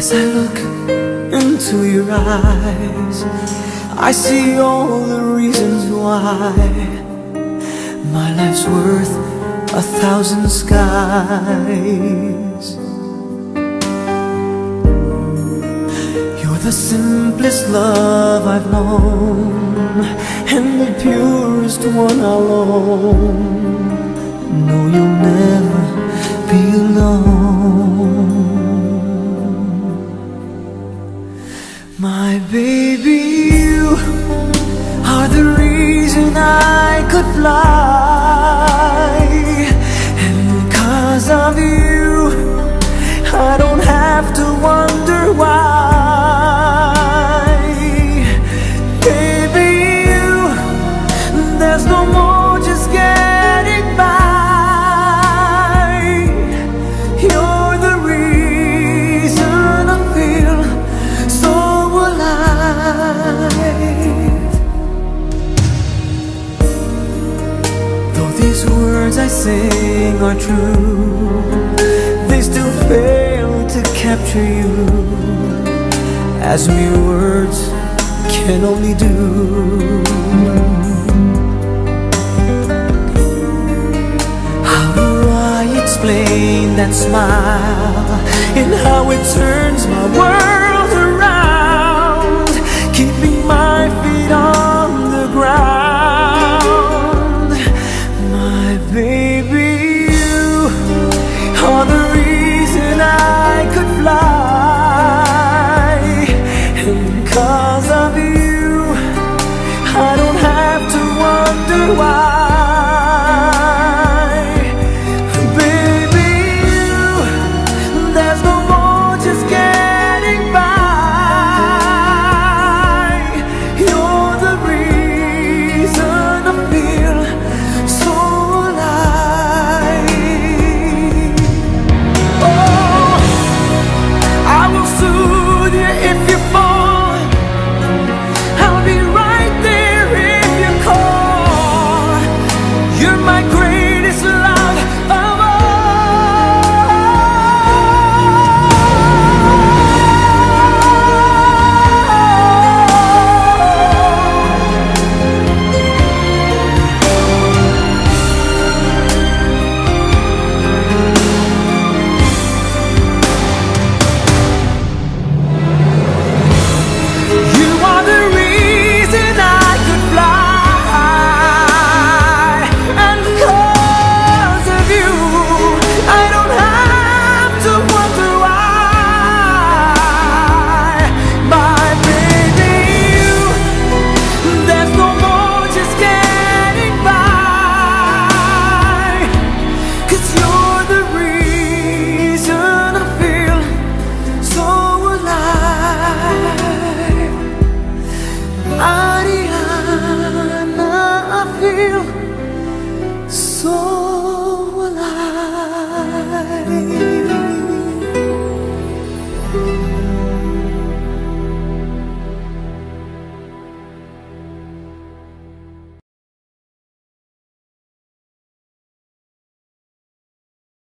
As I look into your eyes, I see all the reasons why my life's worth a thousand skies. You're the simplest love I've known, and the purest one I'll own. No, you'll never are the reason I could fly. And cause of you, sing are true, they still fail to capture you, as mere words can only do. How do I explain that smile and how it turns my world